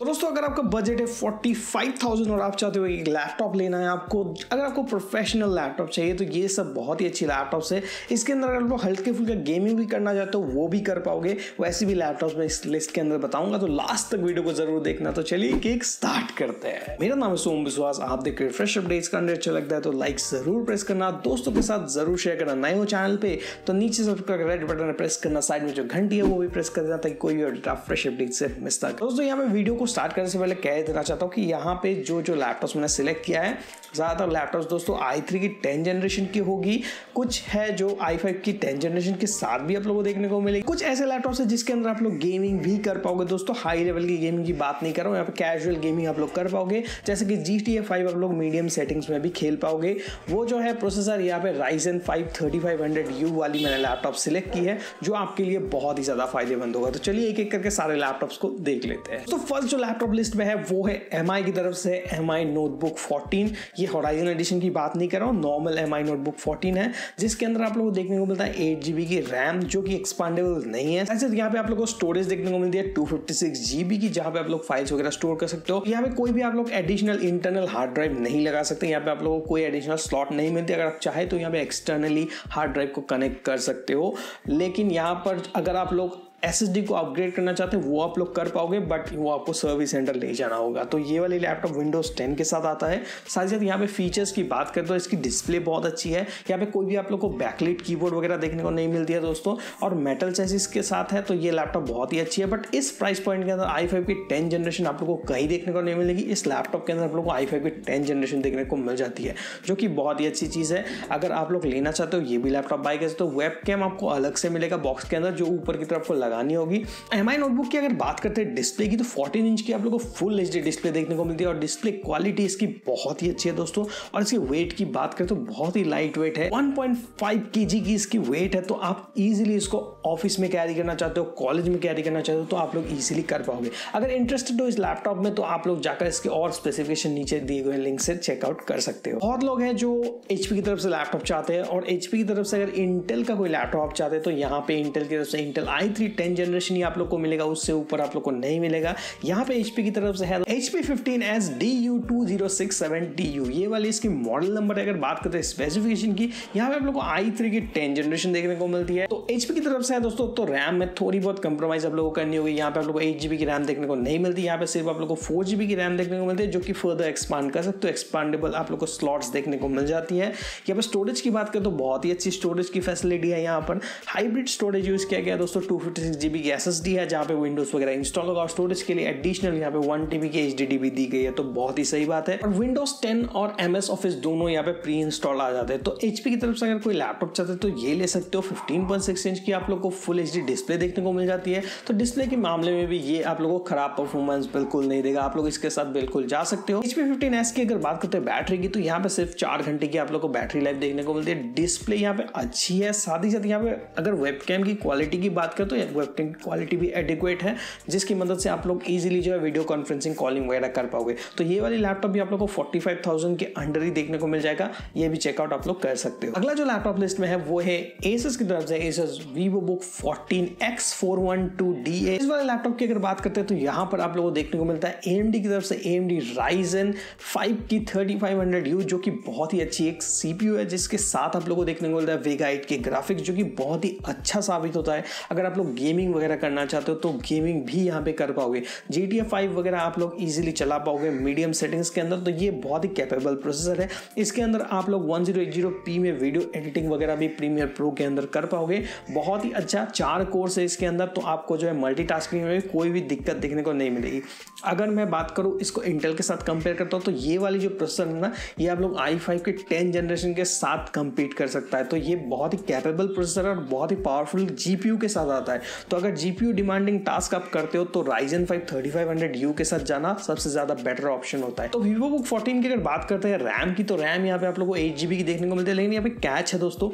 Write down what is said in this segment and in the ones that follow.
तो दोस्तों, अगर आपका बजट है फोर्टी फाइव थाउज़ेंड और आप चाहते हो एक लैपटॉप लेना है आपको, अगर आपको प्रोफेशनल लैपटॉप चाहिए तो ये सब बहुत ही अच्छी लैपटॉप है। इसके अंदर अगर आप हल्के फुल्के गेमिंग भी करना चाहते हो वो भी कर पाओगे। वैसे भी लैपटॉप में इस लिस्ट के अंदर बताऊँगा तो लास्ट तक वीडियो को ज़रूर देखना। तो चलिए केक स्टार्ट करते हैं। मेरा नाम है सोम विश्वास आप देख रहे फ्रेश अपडेट्स का अंदर। अच्छा लगता है तो लाइक ज़रूर प्रेस करना। दोस्तों के साथ ज़रूर शेयर करना नए हो चैनल पर तो नीचे सब्सक्राइब रेड बटन प्रेस करना। साइड में जो घंटी है, वो भी प्रेस कर देना, ताकि कोई भी फ्रेश अपडेट से मिस तक दोस्तों, यहाँ मैं वीडियो को स्टार्ट करने से पहले कह देना चाहता हूँ कि यहाँ पे जो जो लैपटॉप मैंने सिलेक्ट किया है ज़्यादातर लैपटॉप्स दोस्तों आई थ्री की टेन जनरेशन की होगी। कुछ है जो आई फाइव की टेन जनरेशन के साथ भी आप लोगों को देखने को मिलेगी। कुछ ऐसे लैपटॉप्स है जिसके अंदर आप लोग गेमिंग भी कर पाओगे दोस्तों। हाई लेवल की गेमिंग की बात नहीं कर रहा हूँ, यहाँ पे कैजुअल गेमिंग आप लोग कर पाओगे। जैसे कि जी टी फाइव आप लोग मीडियम सेटिंग्स में भी खेल पाओगे। वो जो है प्रोसेसर यहाँ पे Ryzen five thirty five hundred U वाली मैंने लैपटॉप सिलेक्ट की है, जो आपके लिए बहुत ही ज़्यादा फ़ायदेमंद होगा। तो चलिए एक एक करके सारे लैपटॉप्स को देख लेते हैं। तो फ़र्स्ट जो लैपटॉप लिस्ट में है, वो है MI की तरफ़ से एम आई नोटबुक फोर्टीन ये होराइजन एडिशन की बात नहीं कर रहा हूँ normal M I notebook fourteen है, जिसके अंदर आप लोग को देखने को मिलता है एट जीबी की रैम जो कि एक्सपांडेबल नहीं है। ऐसे यहाँ पे आप लोग को स्टोरेज देखने को मिलती है टू फिफ्टी सिक्स जीबी की, जहाँ पे आप लोग फाइल्स वगैरह स्टोर कर सकते हो। यहाँ पे कोई भी आप लोग एडिशनल इंटरनल हार्ड ड्राइव नहीं लगा सकते, यहाँ पे आप लोगों को कोई एडिशनल स्लॉट नहीं मिलती। अगर आप चाहे तो यहाँ पे एक्सटर्नली हार्ड ड्राइव को कनेक्ट कर सकते हो। लेकिन यहाँ पर अगर आप लोग एसएसडी को अपग्रेड करना चाहते हैं, वो आप लोग कर पाओगे बट वो आपको सर्विस सेंटर ले जाना होगा। तो ये वाली लैपटॉप विंडोज़ 10 के साथ आता है। साथ ही साथ यहाँ पे फीचर्स की बात करें तो इसकी डिस्प्ले बहुत अच्छी है। यहाँ पे कोई भी आप लोग को बैकलिट कीबोर्ड वगैरह देखने को नहीं मिलती है दोस्तों। और मेटल चेसिस के साथ है तो ये लैपटॉप बहुत ही अच्छी है। बट इस प्राइस पॉइंट के अंदर आई फाइव की टेन जनरेशन आप लोग को कहीं देखने को नहीं मिलेगी। इस लैपटॉप के अंदर आप लोग को आई फाइव की टेन जनरेशन देखने को मिल जाती है, जो कि बहुत ही अच्छी चीज़ है। अगर आप लोग लेना चाहते हो, ये भी लैपटॉप बाई कर तो वेब कैम आपको अलग से मिलेगा बॉक्स के अंदर, जो ऊपर की तरफ़ को लगानी होगी। एम आई नोटबुक की अगर बात करते हैं डिस्प्ले की तो 14 इंच की आप लोगों को फुल एच डिस्प्ले देखने को मिलती है और डिस्प्ले क्वालिटी इसकी बहुत ही अच्छी है दोस्तों। और इसकी वेट की बात करें तो बहुत ही लाइट वेट है। 1.5 पॉइंट की इसकी वेट है तो आप इजिली इसको ऑफ़िस में कैरी करना चाहते हो कॉलेज में कैरी करना चाहते हो तो आप लोग इजिली कर पाओगे। अगर इंटरेस्टेड हो इस लैपटॉप में तो आप लोग जाकर इसके और स्पेसिफिकेशन नीचे दिए गए लिंक से चेकआउट कर सकते हो। बहुत लोग हैं जो एचपी की तरफ़ से लैपटॉप चाहते हैं और एचपी की तरफ़ से अगर इंटेल का कोई लैपटॉप चाहते हैं तो यहाँ पे इंटेल की तरफ़ से Intel i three ten generation ही आप लोग को मिलेगा, उससे ऊपर आप लोग को नहीं मिलेगा। यहाँ पे एचपी की तरफ़ से है H P fifteen S D U two zero six seven D U ये वाली इसकी मॉडल नंबर अगर बात करते हैं स्पेसिफिकेशन की, यहाँ पे आप लोग को आई थ्री की टेन जनरेशन देखने को मिलती है। तो एचपी की तरफ़ से है दोस्तों तो रैम में थोड़ी बहुत कंप्रोमाइज आप लोग को करनी होगी। यहाँ पे आप लोग को एट जीबी की रैम देखने को नहीं मिलती। यहाँ पे सिर्फ़ आप लोग को फोर जीबी की रैम देखने को मिलती है, जो कि फर्दर एक्सपांड कर सकते हो। एक्सपांडेबल आप लोग को स्लॉट्स देखने को मिल जाती है। यहाँ पर स्टोरेज की बात करें तो बहुत ही अच्छी स्टोरेज की फैसिलिटी है यहाँ पर। हाइब्रिड स्टोरेज यूज़ किया गया दोस्तों टू फिफ्टी सिक्स जीबी की एस एस डी है जहाँ पे विंडोज़ वगैरह इंस्टॉल होगा और स्टोरेज के लिए एडिशनल यहाँ पे वन टीबी की एच डी डी भी दी गई है तो बहुत ही सही बात है। और विंडोज़ टेन और एम एस ऑफ़िस दोनों यहाँ पे प्री इंस्टॉल आ जाते हैं। तो एच पी की तरफ़ से अगर कोई लैपटॉप चाहते हैं तो ये ले सकते हो। फिफ्टीन पॉइंट सिक्स इंच की आप लोग को फुल एच डी डिस्प्ले देखने को मिल जाती है। तो डिस्प्ले के मामले में भी ये आप लोगों को खराब परफॉर्मेंस बिल्कुल नहीं देगा। आप लोग इसके साथ बिल्कुल जा सकते हो। एच पी फिफ्टीन एस की अगर बात करते हैं बैटरी की तो यहाँ पे सिर्फ़ चार घंटे की आप लोग को बैटरी लाइफ देखने को मिलती है। डिस्प्ले यहाँ पे अच्छी है, साथ ही साथ यहाँ पे अगर वेबकैम की क्वालिटी की बात करें तो वेबकैम की क्वालिटी भी एडिक्वेट है, जिसकी मदद से आप लोग इजीली जो है वीडियो कॉन्फ्रेंसिंग कॉलिंग वगैरह कर पाओगे। तो ये वाली लैपटॉप भी आप लोग को फोर्टी फाइव थाउज़ेंड के अंडर ही देखने को मिल जाएगा। ये भी चेकआउट आप लोग कर सकते हो। अगला जो लैपटॉप लिस्ट में है, वो है एसस की तरफ़ से Asus Vivo book fourteen X four one two D इस वाले लैपटॉप की अगर बात करते हैं तो यहाँ पर आप लोगों को देखने को मिलता है एएमडी की तरफ़ से एएमडी राइजन फाइव की थर्टी फाइव हंड्रेड यू जो कि बहुत ही अच्छी एक सीपीयू है, जिसके साथ आप लोगों को देखने को मिलता है वेगा एट के ग्राफिक्स जो कि बहुत ही अच्छा साबित होता है। अगर आप लोग गेमिंग वगैरह करना चाहते हो तो गेमिंग भी यहाँ पे कर पाओगे। जी टी फाइव वगैरह आप लोग इजीली चला पाओगे मीडियम सेटिंग्स के अंदर तो ये बहुत ही कैपेबल प्रोसेसर है। इसके अंदर आप लोग one zero eight zero P में वीडियो एडिटिंग वगैरह भी प्रीमियर प्रो के अंदर कर पाओगे। बहुत ही अच्छा चार कोर्स है इसके अंदर तो आपको जो है मल्टीटास्किंग में कोई भी दिक्कत देखने को नहीं मिलेगी। अगर मैं बात करूँ इसको इंटेल के साथ कंपेयर करता हूँ तो ये वाली जो प्रोसेसर है ना, ये आप लोग आई फाइव के टेन जनरेशन के साथ कंपीट कर सकता है। तो ये बहुत ही कैपेबल प्रोसेसर और बहुत ही पावरफुल जीपीयू के साथ आता है। तो अगर जीपीयू डिमांडिंग टास्क आप करते हो तो Ryzen five thirty five hundred U के साथ जाना सबसे ज़्यादा बेटर ऑप्शन होता है। तो वीवो बुक फोर्टीन की अगर बात करते हैं रैम की तो रैम यहाँ पे आप लोग को एट जीबी की देखने को मिलती है, लेकिन यहाँ पे कैच है दोस्तों।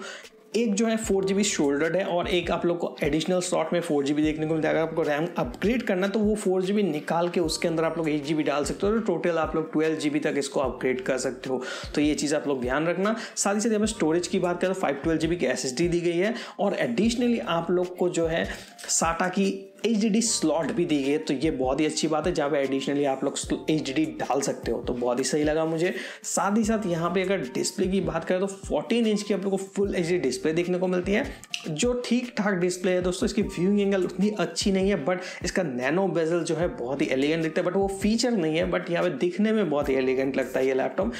एक जो है फोर जी बी शोल्डर्ड है और एक आप लोग को एडिशनल स्लॉट में फोर जी बी देखने को मिलता है अगर आपको रैम अपग्रेड करना तो वो फोर जी बी निकाल के उसके अंदर आप लोग एट जी बी डाल सकते हो तो टोटल आप लोग ट्वेल्व जी बी तक इसको अपग्रेड कर सकते हो। तो ये चीज़ आप लोग ध्यान रखना। साथ ही साथ यहाँ स्टोरेज की बात करें तो फाइव ट्वेल्व जी बी की एस एस डी दी गई है और एडिशनली आप लोग को जो है साटा की एचडी स्लॉट भी दी गई है तो ये बहुत ही अच्छी बात है, जहाँ पे एडिशनली आप लोग एच डाल सकते हो। तो बहुत ही सही लगा मुझे। साथ ही साथ यहाँ पे अगर डिस्प्ले की बात करें तो 14 इंच की आप लोग को फुल एचडी डिस्प्ले देखने को मिलती है। जो ठीक ठाक डिस्प्ले है, दोस्तों, इसकी व्यूइंग एंगल उतनी अच्छी नहीं है बट इसका नैनो बेजल जो है, बहुत ही एलिगेंट दिखता है। बट वो फीचर नहीं है बट यहाँ पे दिखने में बहुत ही एलिगेंट लगता है ये लैपटॉप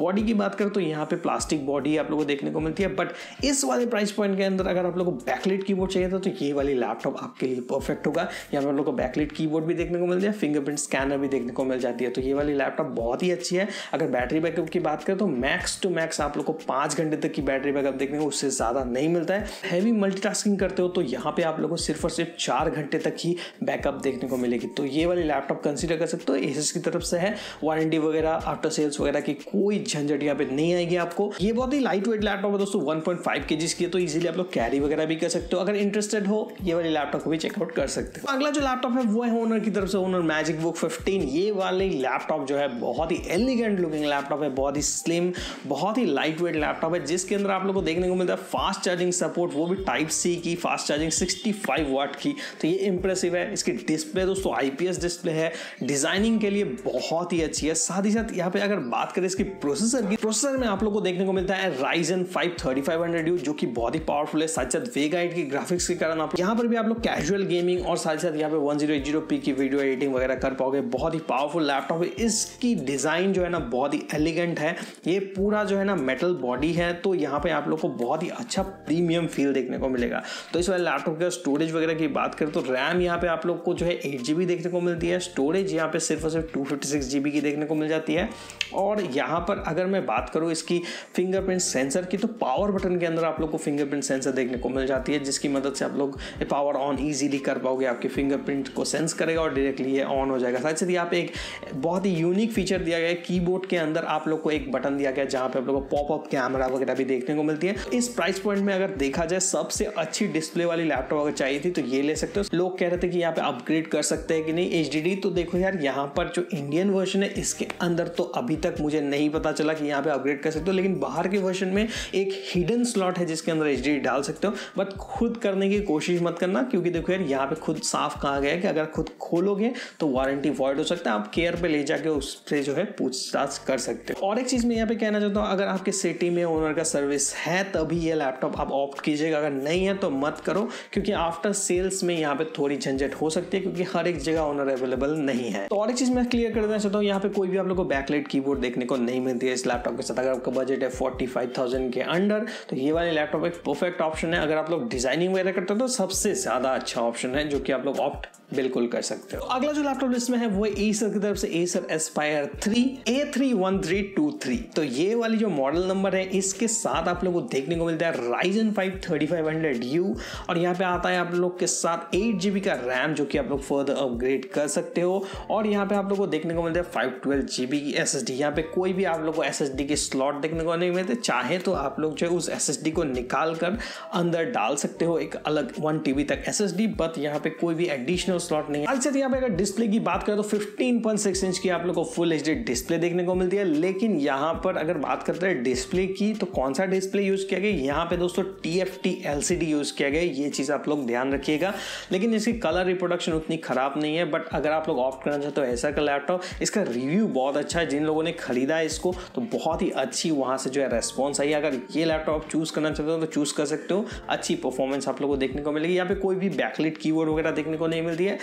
बॉडी की बात करें तो यहाँ पे प्लास्टिक बॉडी आप लोगों को देखने को मिलती है बट इस वाले प्राइस पॉइंट के अंदर अगर आप लोग को बैकलेट कीबोर्ड चाहिए था तो ये वाली लैपटॉप आपके लिए परफेक्ट होगा। यहाँ पे आप लोग को बैकलेट कीबोर्ड भी देखने को मिलती है फिंगरप्रिंट स्कैनर भी देखने को मिल जाती है। तो ये वाली लैपटॉप बहुत ही अच्छी है। अगर बैटरी बैकअप की बात करें तो मैक्स टू मैक्स आप लोग को पाँच घंटे तक की बैटरी बैकअप देखने को उससे ज़्यादा नहीं मिलता है। हैवी मल्टीटास्किंग करते हो तो यहाँ पे आप लोग को सिर्फ़ और सिर्फ़ चार घंटे तक ही बैकअप देखने को मिलेगी। तो ये वाली लैपटॉप कंसिडर कर सकते हो। एसएस की तरफ़ से है। वारंटी वगैरह आफ्टर सेल्स वगैरह की कोई झंझट यहाँ पे नहीं आएगी आपको। ये बहुत ही लाइट वेट लैपटॉप है दोस्तों 1.5 पॉइंट फाइव की है तो इजीली आप लोग कैरी वगैरह भी कर सकते हो। अगर इंटरेस्टेड हो, ये वाली लैपटॉप को भी चेकआउट कर सकते हो। अगला जो लैपटॉप है, वो है ओनर की तरफ़ से ओनर मैजिक बुक 15 ये वाली लैपटॉप जो है, बहुत ही एलिगेंट लुकिंग लैपटॉप है, बहुत ही स्लिम बहुत ही लाइट वेट लैपटॉप है, जिसके अंदर आप लोग को देखने को मिलता है फास्ट चार्जिंग सपोर्ट वो भी टाइप सी की फास्ट चार्जिंग 65 वाट की। तो ये इंप्रेसिव है। इसकी डिस्प्ले दोस्तों आईपीएस डिस्प्ले है। डिज़ाइनिंग के लिए बहुत ही अच्छी है। साथ ही साथ यहाँ पे अगर बात करें इसकी प्रोसेसर की प्रोसेसर में आप लोग को देखने को मिलता है Ryzen five thirty five hundred U जो कि बहुत ही पावरफुल है। साथ साथ वे गाइड की ग्राफिक्स के कारण आप यहाँ पर भी आप लोग कैजुअल गेमिंग और साथ ही साथ यहाँ पे one zero eight zero P की वीडियो एडिटिंग वगैरह कर पाओगे। बहुत ही पावरफुल लैपटॉप है। इसकी डिज़ाइन जो है ना, बहुत ही एलिगेंट है। ये पूरा जो है ना मेटल बॉडी है। तो यहाँ पे आप लोग को बहुत ही अच्छा प्रीमियम फील देखने को मिलेगा। तो इस वाले लैपटॉप का स्टोरेज वगैरह की बात करें तो रैम यहाँ पे आप लोग को जो है एट जी देखने को मिलती है। स्टोरेज यहाँ पे सिर्फ़ और सिर्फ़ टू फिफ्टी सिक्स जी की देखने को मिल जाती है। और यहाँ पर अगर मैं बात करूँ इसकी फिंगरप्रिंट सेंसर की तो पावर बटन के अंदर आप लोग को फिंगरप्रिंट सेंसर देखने को मिल जाती है, जिसकी मदद से आप लोग पावर ऑन ईजिली कर पाओगे। आपके फिंगरप्रिंट को सेंस करेगा और डायरेक्टली ये ऑन हो जाएगा। साथ साथ यहाँ पे एक बहुत ही यूनिक फीचर दिया गया है कीबोर्ड के अंदर आप लोग को एक बटन दिया गया जहाँ पे आप लोग को पॉपअप कैमरा वगैरह भी देखने को मिलती है। इस प्राइस पॉइंट में अगर देखा जाए, सबसे अच्छी डिस्प्ले वाली लैपटॉप अगर चाहिए थी तो ये ले सकते हो। लोग कह रहे थे कि यहाँ पे अपग्रेड कर सकते हैं कि नहीं HDD तो देखो यार, यहाँ पर जो इंडियन वर्जन है, इसके अंदर तो अभी तक मुझे नहीं पता चला कि यहाँ पे अपग्रेड कर सकते हो, लेकिन बाहर के वर्जन में एक हिडन स्लॉट है, जिसके अंदर HDD डाल सकते हो। बट खुद करने की कोशिश मत करना, क्योंकि देखो यार, यहाँ पे खुद साफ़ कहा गया है कि अगर खुद खोलोगे तो वारंटी वॉइड हो सकता है। आप केयर पे ले जाके उससे जो है पूछताछ कर सकते हो। और एक चीज़ मैं यहाँ पे कहना चाहता हूँ, अगर आपके सिटी में ओनर का सर्विस है, तभी ये लैपटॉप आप ऑप्ट कीजिएगा। अगर नहीं है तो मत करो, क्योंकि आफ्टर सेल्स में यहाँ पे थोड़ी झंझट हो सकती है, क्योंकि हर एक जगह ओनर अवेलेबल नहीं है। तो और एक चीज़ मैं क्लियर कर देना चाहता हूँ, यहाँ पे कोई भी आप लोग को बैकलाइट कीबोर्ड देखने को नहीं मिलती है इस लैपटॉप के साथ। अगर आपका बजट है फोर्टी फाइव थाउज़ेंड के अंडर तो ये वाले लैपटॉप एक परफेक्ट ऑप्शन है। अगर आप लोग डिज़ाइनिंग वगैरह करते हो तो सबसे ज़्यादा अच्छा ऑप्शन है जो कि आप लोग ऑप्ट बिल्कुल कर सकते हो। अगला जो लैपटॉप लिस्ट में है, वो एसर की तरफ़ से Acer Aspire three A three one three two three तो ये वाली जो मॉडल नंबर है, इसके साथ आप लोग को देखने को मिलता है Ryzen five thirty five hundred U और यहाँ पे आता है आप लोग के साथ एट जीबी का रैम जो कि आप लोग फर्दर अपग्रेड कर सकते हो। और यहाँ पे आप लोग को देखने को मिलता है फाइव ट्वेल्व जीबी की एस एस डी यहाँ पे कोई भी आप लोग को एस एस डी के स्लॉट देखने को नहीं मिलते। चाहे तो आप लोग जो है उस एस एस डी को निकाल कर अंदर डाल सकते हो, एक अलग वन टीबी तक एस एस डी बट यहाँ पे कोई भी एडिशनल स्लॉट नहीं है। अच्छा यहाँ पे अगर डिस्प्ले की बात करें तो 15.6 इंच की आप लोग को फुल एचडी डिस्प्ले देखने को मिलती है। लेकिन यहाँ पर अगर बात करते हैं डिस्प्ले की तो कौन सा डिस्प्ले यूज़ किया गया? यहाँ पे दोस्तों टी एफ़ यूज़ किया गया। ये चीज़ आप लोग ध्यान रखिएगा। लेकिन इसकी कलर रिप्रोडक्शन उतनी खराब नहीं है बट अगर आप लोग ऑप्ट करना चाहते हो, ऐसा का लैपटॉप इसका रिव्यू बहुत अच्छा है, जिन लोगों ने खरीदा है इसको तो बहुत ही अच्छी वहाँ से जो है रेस्पॉन्स आई अगर ये लैपटॉप चूज़ करना चाहते हो तो चूज़ कर सकते हो। अच्छी परफॉर्मेंस आप लोग को देखने को मिलेगी। यहाँ पे कोई भी बैकलिट कीबोर्ड वगैरह देखने को नहीं मिलती है।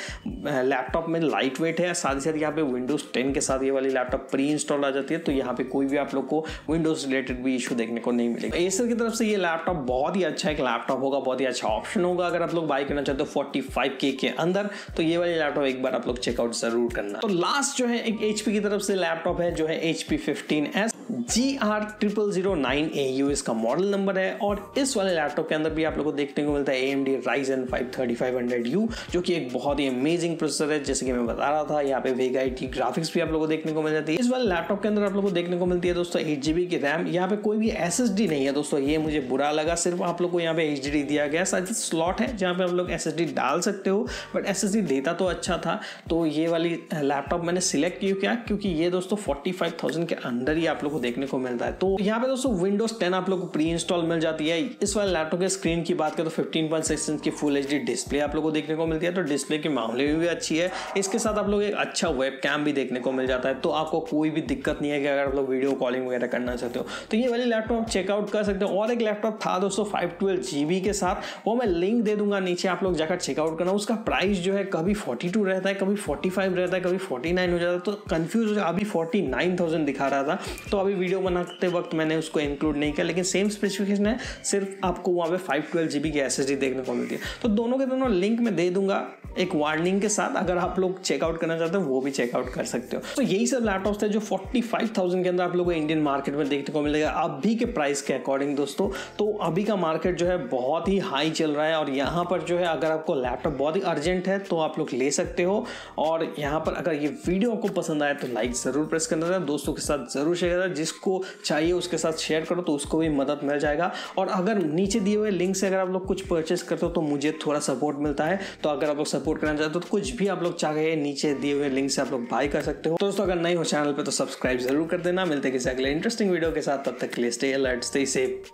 लैपटॉप में लाइट वेट है, साथ ही साथ यहाँ पे विंडोज़ टेन के साथ ये वाली लैपटॉप प्री इंस्टॉल आ जाती है तो यहाँ पे कोई भी आप लोग को विंडोज़ रिलेटेड भी इशू देखने को नहीं मिलेगा। एसर की तरफ़ से ये लैपटॉप बहुत ही अच्छा एक लैपटॉप होगा, बहुत ही अच्छा ऑप्शन होगा, अगर आप लोग बाई करना चाहते हो फोर्टी फाइव के के अंदर तो ये वाली लैपटॉप एक बार आप लोग चेकआउट ज़रूर करना। तो लास्ट जो है, एक एचपी की तरफ़ से लैपटॉप है, जो है HP fifteen S G R triple zero nine A U इसका मॉडल नंबर है, और इस वाले लैपटॉप के अंदर भी आप लोग को देखने को मिलता है A M D Ryzen five thirty five hundred U जो कि एक बहुत ही अमेजिंग प्रोसेसर है, जैसे कि मैं बता रहा था, यहाँ पे वेगा की ग्राफिक्स भी आप लोगों को देखने को मिल जाती है। इस वाले लैपटॉप के अंदर आप लोग को देखने को मिलती है दोस्तों एट जीबी की रैम यहाँ पे कोई भी SSD नहीं है दोस्तों, ये मुझे बुरा लगा, सिर्फ़ आप लोग को यहाँ पे HDD दिया गया। शायद स्लॉट है जहाँ पे आप लोग एस डाल सकते हो बट एस देता तो अच्छा था। तो ये वाली लैपटॉप मैंने सिलेक्ट क्यों किया? क्योंकि ये दोस्तों फोर्टी के अंदर ही आप लोग को देखने को मिलता है। तो यहाँ पे दोस्तों विंडोज़ टेन आप लोग को प्री इंस्टॉल मिल जाती है। इस वाले लैपटॉप के स्क्रीन की बात करें तो फिफ्टीन पॉइंट सिक्स इंच की फुल एच डिस्प्ले आप लोग को देखने को मिलती है तो डिस्प्ले के मामले में भी अच्छी है। इसके साथ आप लोग एक अच्छा वेब कैम भी देखने को मिल जाता है तो आपको कोई भी दिक्कत नहीं है कि अगर आप लोग वीडियो कॉलिंग वगैरह करना चाहते हो। तो ये वाली लैपटॉप चेकआउट कर सकते हो। और एक लैपटॉप था दोस्तों फाइव ट्वेल्व जीबी के साथ, वो मैं लिंक दे दूँगा नीचे, आप लोग जाकर चेकआउट करना। उसका प्राइस जो है, कभी फोर्टी रहता है, कभी फोर्टी रहता है, कभी फोर्टी हो जाता है। तो कन्फ्यूज़ अभी फोर्टी दिखा रहा था। तो अभी वीडियो बनाते वक्त मैंने उसको इंक्लूड नहीं किया, लेकिन सेम स्पेसिफिकेशन है, सिर्फ़ आपको वहाँ पे फाइव ट्वेल्व जीबी की एस देखने को मिलती है। तो दोनों के दोनों लिंक में दे दूँगा एक वार्निंग के साथ, अगर आप लोग चेकआउट करना चाहते हो, वो भी चेकआउट कर सकते हो। तो यही सब लैपटॉप थे जो फोर्टी फाइव थाउज़ेंड के अंदर आप लोगों को इंडियन मार्केट में देखने को मिलेगा। अभी के प्राइस के अकॉर्डिंग दोस्तों तो अभी का मार्केट जो है बहुत ही हाई चल रहा है और यहाँ पर जो है, अगर आपको लैपटॉप बहुत ही अर्जेंट है तो आप लोग ले सकते हो। और यहाँ पर अगर ये वीडियो आपको पसंद आए तो लाइक ज़रूर प्रेस करना था। दोस्तों के साथ ज़रूर शेयर करना। जिसको चाहिए उसके साथ शेयर करो तो उसको भी मदद मिल जाएगा। और अगर नीचे दिए हुए लिंक से अगर आप लोग कुछ परचेस करते हो तो मुझे थोड़ा सपोर्ट मिलता है। तो अगर आप लोग सपोर्ट करना चाहते हो तो कुछ भी आप लोग चाहे नीचे दिए हुए लिंक से आप लोग बाय कर सकते हो। तो दोस्तों, अगर नहीं हो चैनल पर तो सब्सक्राइब ज़रूर कर देना। मिलते किसी अगले इंटरेस्टिंग वीडियो के साथ। तब तक के लिए स्टे अलर्ट स्टे सेफ़